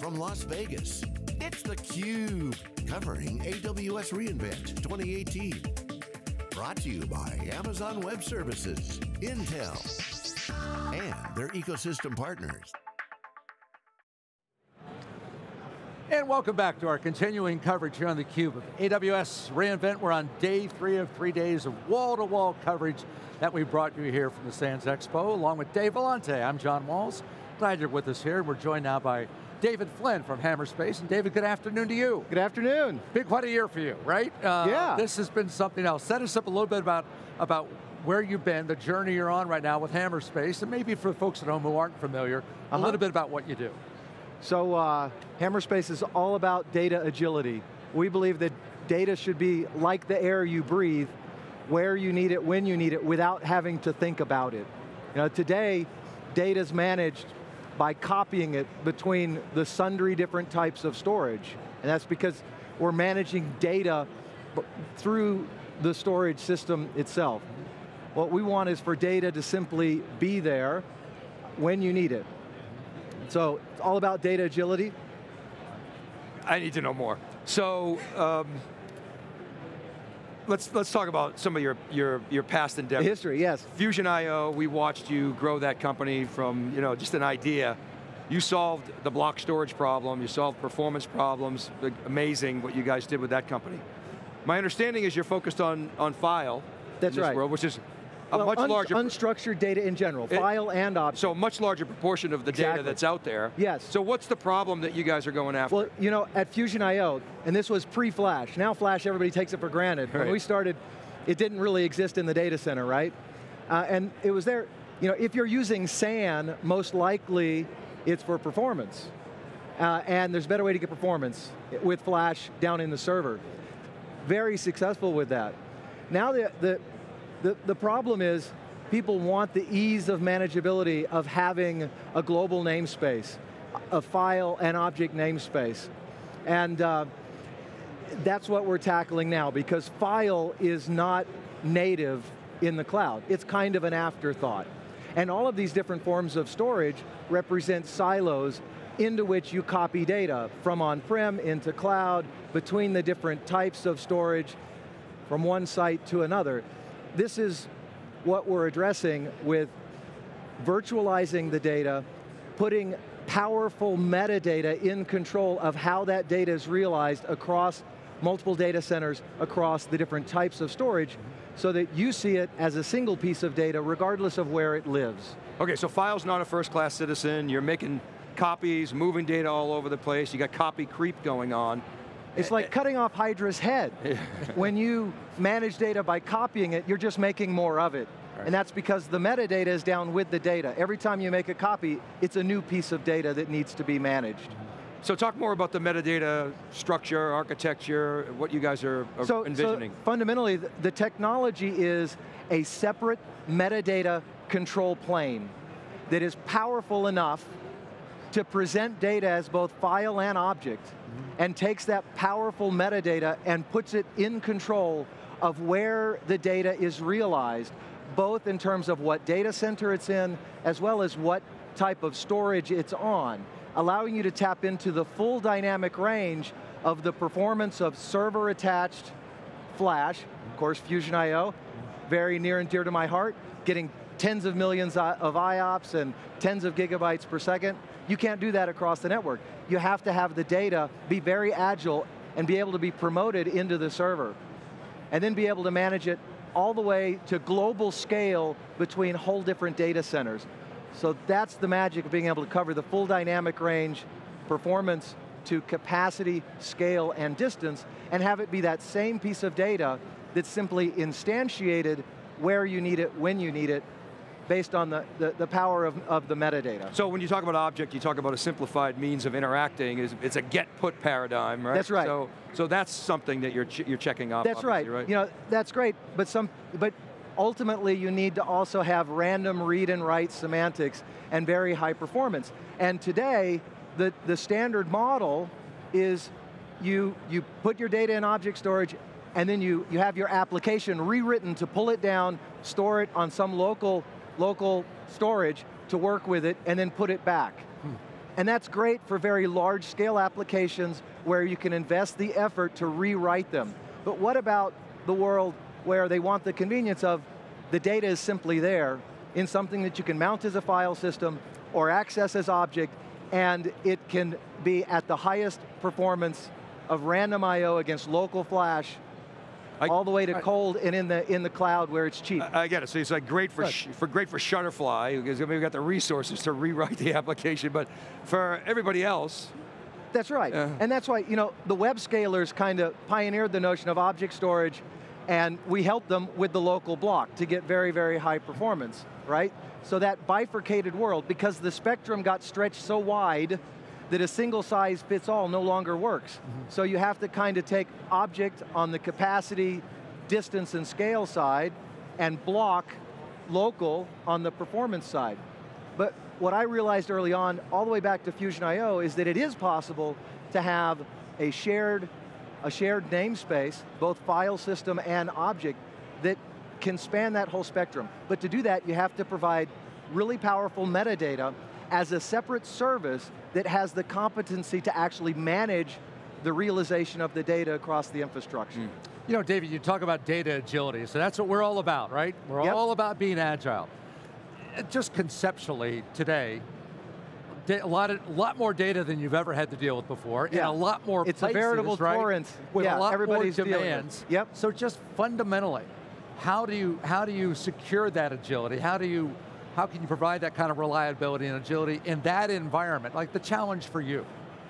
From Las Vegas, it's theCUBE, covering AWS reInvent 2018. Brought to you by Amazon Web Services, Intel, and their ecosystem partners. And welcome back to our continuing coverage here on theCUBE of AWS reInvent. We're on day three of three days of wall-to-wall -wall coverage that we brought you here from the Sands Expo, along with Dave Vellante. I'm John Walls. Glad you're with us here. We're joined now by David Flynn from Hammerspace. And David, good afternoon to you. Good afternoon. Big quite a year for you, right? Uh, yeah. This has been something else. Set us up a little bit about, about where you've been, the journey you're on right now with Hammerspace, and maybe for folks at home who aren't familiar, uh -huh. a uh-huh. little bit about what you do. So uh, Hammerspace is all about data agility. We believe that data should be like the air you breathe, where you need it, when you need it, without having to think about it. You know, today, data is managed by copying it between the sundry different types of storage. And that's because we're managing data through the storage system itself. What we want is for data to simply be there when you need it. So it's all about data agility. I need to know more. So, um, let's let's talk about some of your your your past endeavors. History, yes. Fusion.io, we watched you grow that company from you know just an idea. You solved the block storage problem. You solved performance problems. Amazing what you guys did with that company. My understanding is you're focused on on file. That's right. World, which is a much un larger unstructured data in general, it, file and object. So a much larger proportion of the exactly. data that's out there. Yes. So what's the problem that you guys are going after? Well, you know, at Fusion.io, and this was pre-Flash. Now Flash, everybody takes it for granted. Right. When we started, it didn't really exist in the data center, right? Uh, and it was there, you know, if you're using SAN, most likely it's for performance. Uh, and there's a better way to get performance with Flash down in the server. Very successful with that. Now the, the, the, the problem is people want the ease of manageability of having a global namespace, a file and object namespace. And uh, that's what we're tackling now because file is not native in the cloud. It's kind of an afterthought. And all of these different forms of storage represent silos into which you copy data from on-prem into cloud, between the different types of storage, from one site to another this is what we're addressing with virtualizing the data, putting powerful metadata in control of how that data is realized across multiple data centers, across the different types of storage, so that you see it as a single piece of data regardless of where it lives. Okay, so file's not a first class citizen, you're making copies, moving data all over the place, you got copy creep going on. It's like cutting off Hydra's head. when you manage data by copying it, you're just making more of it. Right. And that's because the metadata is down with the data. Every time you make a copy, it's a new piece of data that needs to be managed. So talk more about the metadata structure, architecture, what you guys are, are so, envisioning. So fundamentally, the, the technology is a separate metadata control plane that is powerful enough to present data as both file and object, mm -hmm. and takes that powerful metadata and puts it in control of where the data is realized, both in terms of what data center it's in, as well as what type of storage it's on, allowing you to tap into the full dynamic range of the performance of server-attached flash, of course Fusion IO, very near and dear to my heart, getting tens of millions of IOPS and tens of gigabytes per second, you can't do that across the network. You have to have the data be very agile and be able to be promoted into the server. And then be able to manage it all the way to global scale between whole different data centers. So that's the magic of being able to cover the full dynamic range, performance to capacity, scale, and distance, and have it be that same piece of data that's simply instantiated where you need it, when you need it, based on the, the, the, power of, of the metadata. So when you talk about object, you talk about a simplified means of interacting. It's a get-put paradigm, right? That's right. So, so that's something that you're, ch you're checking off, That's right. right. You know, that's great, but, some, but ultimately you need to also have random read and write semantics and very high performance. And today, the, the standard model is you, you put your data in object storage and then you, you have your application rewritten to pull it down, store it on some local local storage to work with it and then put it back. Hmm. And that's great for very large scale applications where you can invest the effort to rewrite them. But what about the world where they want the convenience of the data is simply there in something that you can mount as a file system or access as object, and it can be at the highest performance of random I.O. against local flash, I, all the way to I, cold and in the in the cloud where it's cheap. I, I get it. So it's like great for for great for Shutterfly because we've got the resources to rewrite the application, but for everybody else. That's right, uh, and that's why you know the web scalers kind of pioneered the notion of object storage, and we helped them with the local block to get very very high performance, right? So that bifurcated world, because the spectrum got stretched so wide that a single size fits all no longer works. Mm -hmm. So you have to kind of take object on the capacity, distance and scale side and block local on the performance side. But what I realized early on, all the way back to Fusion IO, is that it is possible to have a shared, a shared namespace, both file system and object, that can span that whole spectrum. But to do that, you have to provide really powerful metadata as a separate service that has the competency to actually manage the realization of the data across the infrastructure. Mm. You know, David, you talk about data agility, so that's what we're all about, right? We're yep. all about being agile. Uh, just conceptually today, a lot, of, lot more data than you've ever had to deal with before, yeah. and a lot more It's places, a veritable right? torrent. With yeah, a lot everybody's more demands. Yep. So just fundamentally, how do you how do you secure that agility? How do you how can you provide that kind of reliability and agility in that environment? Like the challenge for you.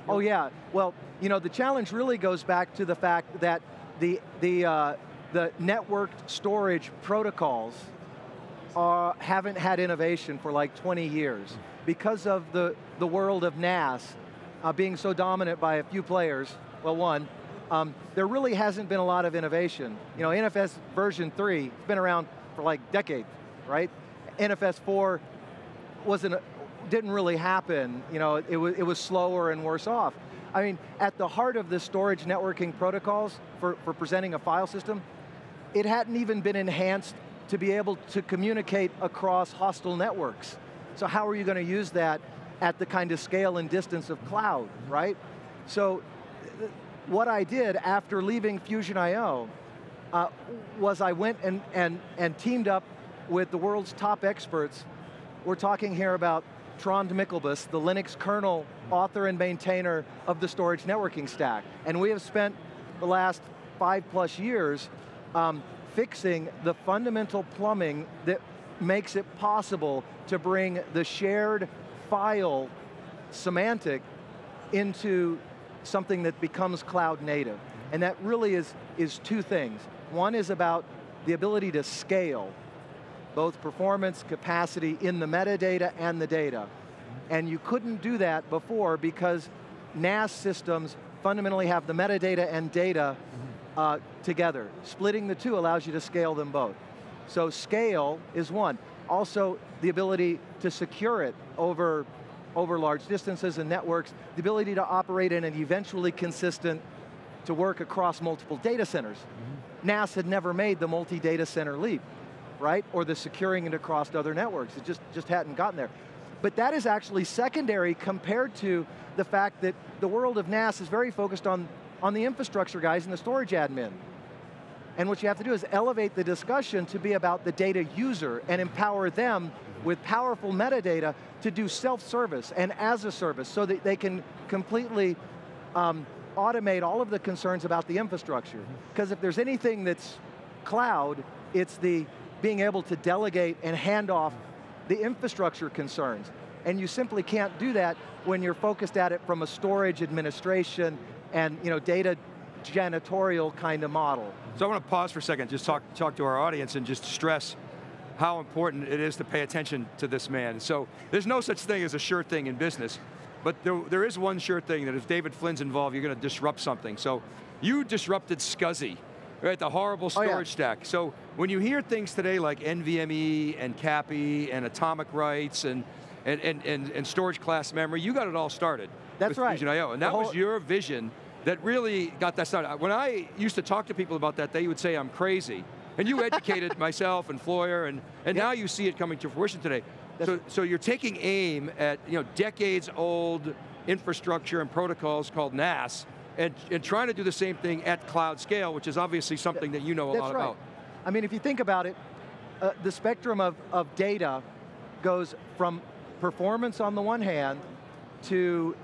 Oh yeah, well, you know, the challenge really goes back to the fact that the, the, uh, the networked storage protocols are, haven't had innovation for like 20 years. Because of the, the world of NAS uh, being so dominant by a few players, well one, um, there really hasn't been a lot of innovation. You know, NFS version 3 it's been around for like decades, right? NFS 4 wasn't, didn't really happen. You know, it was, it was slower and worse off. I mean, at the heart of the storage networking protocols for, for presenting a file system, it hadn't even been enhanced to be able to communicate across hostile networks. So how are you going to use that at the kind of scale and distance of cloud, right? So what I did after leaving Fusion IO uh, was I went and, and, and teamed up with the world's top experts. We're talking here about Trond Myklebust, the Linux kernel author and maintainer of the storage networking stack. And we have spent the last five plus years um, fixing the fundamental plumbing that makes it possible to bring the shared file semantic into something that becomes cloud native. And that really is, is two things. One is about the ability to scale, both performance, capacity in the metadata and the data. And you couldn't do that before because NAS systems fundamentally have the metadata and data uh, together. Splitting the two allows you to scale them both. So scale is one. Also, the ability to secure it over, over large distances and networks, the ability to operate in an eventually consistent to work across multiple data centers. Mm -hmm. NAS had never made the multi-data center leap right? Or the securing it across other networks. It just, just hadn't gotten there. But that is actually secondary compared to the fact that the world of NAS is very focused on, on the infrastructure guys and the storage admin. And what you have to do is elevate the discussion to be about the data user and empower them with powerful metadata to do self-service and as a service so that they can completely um, automate all of the concerns about the infrastructure. Because if there's anything that's cloud, it's the being able to delegate and hand off the infrastructure concerns. And you simply can't do that when you're focused at it from a storage administration and you know, data janitorial kind of model. So I want to pause for a second, just talk, talk to our audience and just stress how important it is to pay attention to this man. So there's no such thing as a sure thing in business, but there, there is one sure thing that if David Flynn's involved, you're going to disrupt something. So you disrupted SCSI, right, the horrible storage oh, yeah. stack. So when you hear things today like NVMe and CAPI and atomic writes and, and, and, and, and storage class memory, you got it all started. That's with right. Fusion IO, and that was your vision that really got that started. When I used to talk to people about that, they would say I'm crazy. And you educated myself and Floyer, and, and now you see it coming to fruition today. So, so you're taking aim at you know decades old infrastructure and protocols called NAS, and, and trying to do the same thing at cloud scale, which is obviously something that you know a That's lot right. about. I mean, if you think about it, uh, the spectrum of, of data goes from performance on the one hand to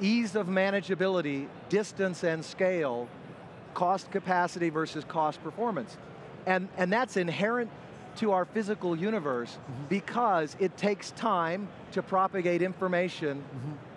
ease of manageability, distance and scale, cost capacity versus cost performance. And, and that's inherent to our physical universe because it takes time to propagate information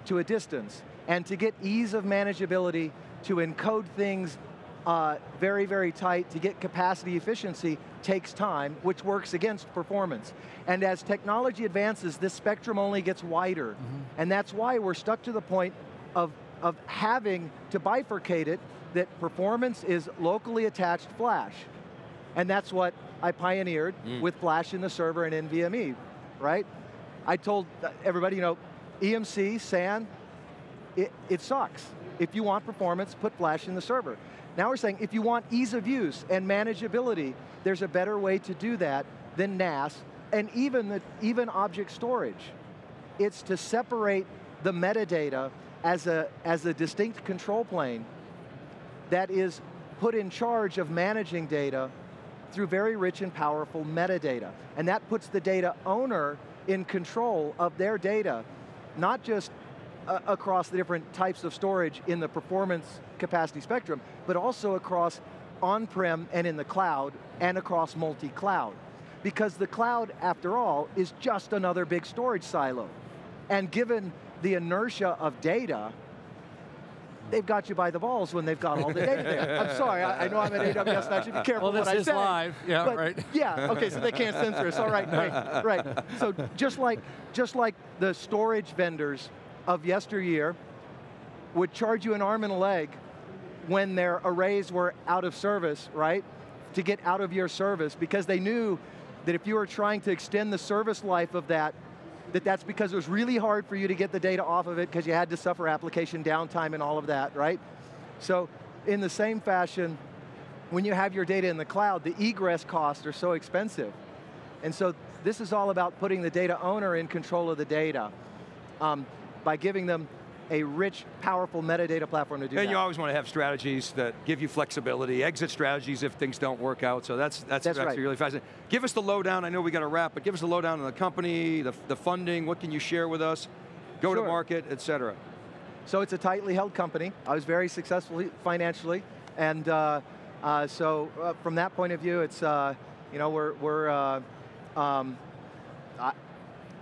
to a distance. And to get ease of manageability, to encode things uh, very, very tight, to get capacity efficiency takes time, which works against performance. And as technology advances, this spectrum only gets wider. Mm-hmm. And that's why we're stuck to the point of, of having to bifurcate it, that performance is locally attached flash. And that's what I pioneered mm. with Flash in the server and NVMe, right? I told uh, everybody, you know, EMC, SAN, it, it sucks. If you want performance, put Flash in the server. Now we're saying if you want ease of use and manageability, there's a better way to do that than NAS and even, the, even object storage. It's to separate the metadata as a, as a distinct control plane that is put in charge of managing data through very rich and powerful metadata. And that puts the data owner in control of their data, not just uh, across the different types of storage in the performance capacity spectrum, but also across on-prem and in the cloud, and across multi-cloud. Because the cloud, after all, is just another big storage silo. And given the inertia of data, they've got you by the balls when they've got all the data there. I'm sorry, I, I know I'm at AWS and I should be careful Well, what this I is say. live. Yeah, but right. Yeah, okay, so they can't censor us. All right, great, right. So just like, just like the storage vendors of yesteryear would charge you an arm and a leg when their arrays were out of service, right? To get out of your service because they knew that if you were trying to extend the service life of that, that that's because it was really hard for you to get the data off of it because you had to suffer application downtime and all of that, right? So in the same fashion, when you have your data in the cloud, the egress costs are so expensive. And so this is all about putting the data owner in control of the data um, by giving them a rich, powerful metadata platform to do And that. you always want to have strategies that give you flexibility, exit strategies if things don't work out. So that's that's, That's actually right. really fascinating. Give us the lowdown. I know we got to wrap, but give us the lowdown on the company, the, the funding. What can you share with us? Go to market, et cetera. So it's a tightly held company. I was very successful financially, and uh, uh, so uh, from that point of view, it's uh, you know we're we're uh, um,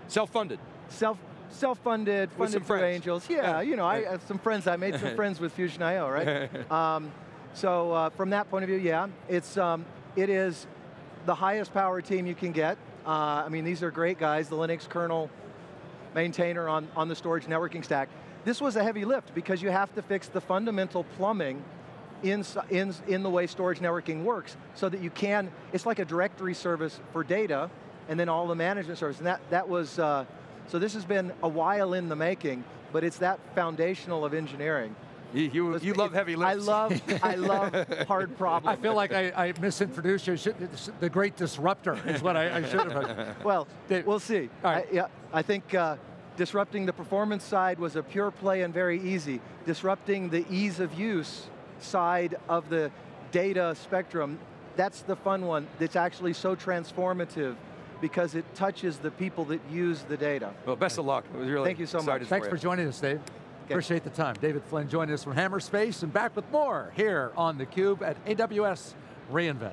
Self-funded. self self-funded, funded through friends. angels. Yeah, Yeah. you know, I have some friends. I made some friends with Fusion IO, right? um, so uh, from that point of view, yeah, it's um, it is the highest power team you can get. Uh, I mean, these are great guys. The Linux kernel maintainer on on the storage networking stack. This was a heavy lift because you have to fix the fundamental plumbing in, in, in the way storage networking works so that you can, it's like a directory service for data and then all the management service. And that, that was, uh, so this has been a while in the making, but it's that foundational of engineering. You, you, you love heavy lifts. I love, I love hard problems. I feel like I, I misintroduced you. Should- The great disruptor is what I, I should have. Well, Dave- we'll see. All right. I, yeah, I think uh, disrupting the performance side was a pure play and very easy. Disrupting the ease of use side of the data spectrum, that's the fun one that's actually so transformative because it touches the people that use the data. Well, best of luck. It was really Thank you so much. Thanks for for joining us, Dave. Appreciate the time. David Flynn joining us from Hammerspace and back with more here on theCUBE at AWS reInvent.